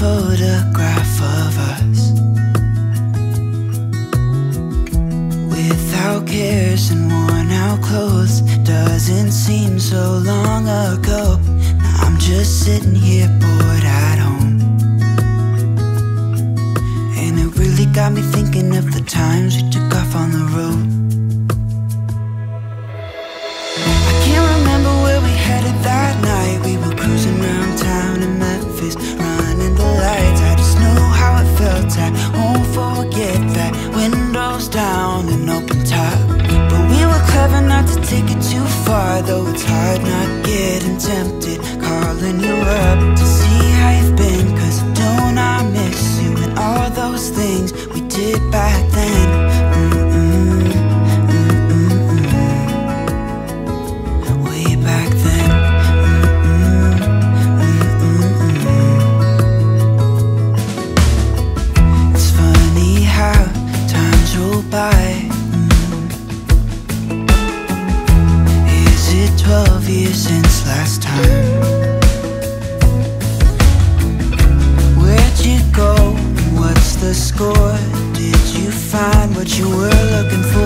photograph of us. Without cares and worn out clothes Doesn't seem so long ago. Now I'm just sitting here bored at home. And it really got me thinking of the times we took off on the road. I can't remember where we headed that night. though it's hard not find what you were looking for.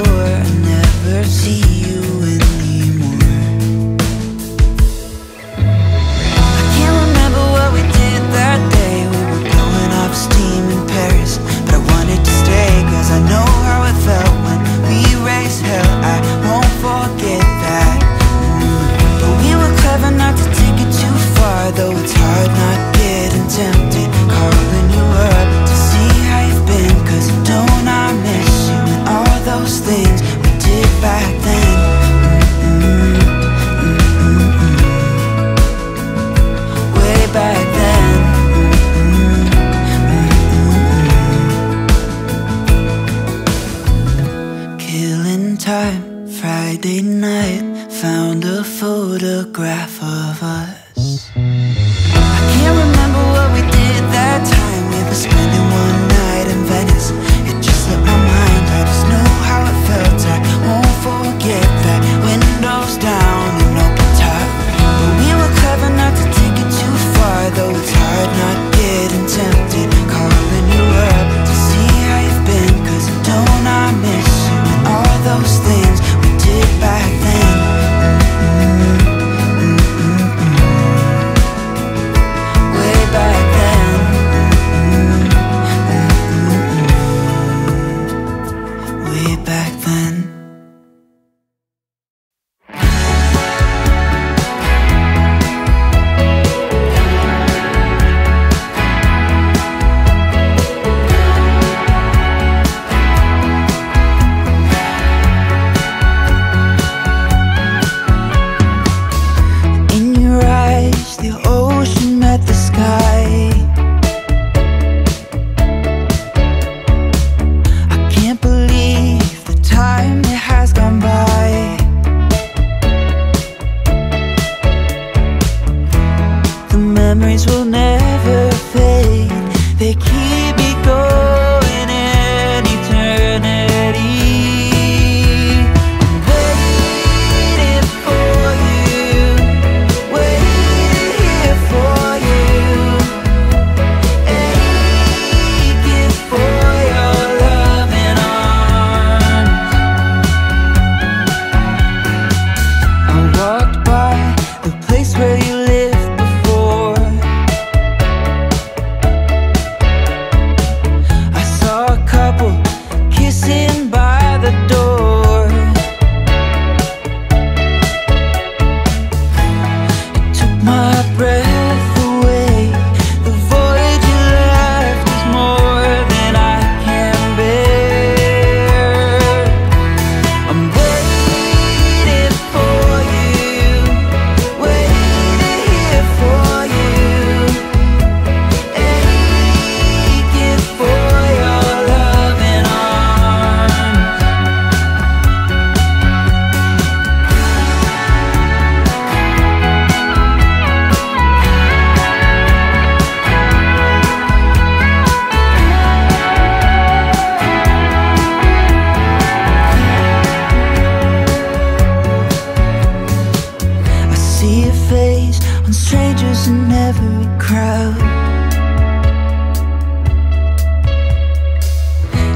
every crowd.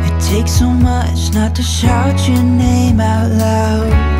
It takes so much not to shout your name out loud.